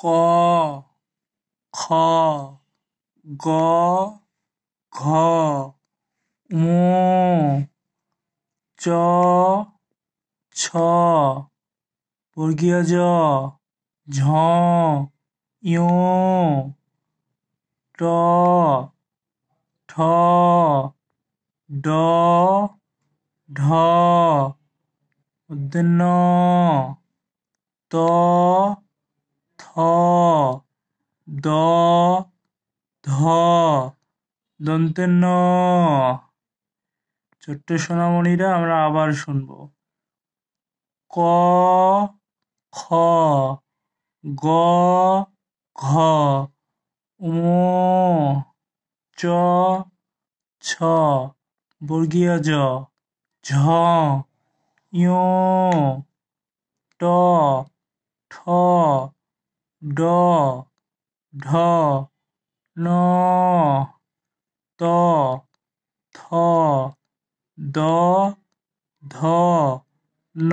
ক, খ, গ, ঘ ঙ চ, ছ, বর্গীয় জ, ঝ ইয় ট, ঠ, ড, ঢ ন ত দ, ধ দন্তের ন। ছোট্ট সোনামণিরা আমরা আবার শুনব। ক, খ, গ, ঘ, ঙ, চ, ছ, বর্গীয় জ, ঝ ইয় ট, ঠ ড ঢ ন ত থ দ ধ ন।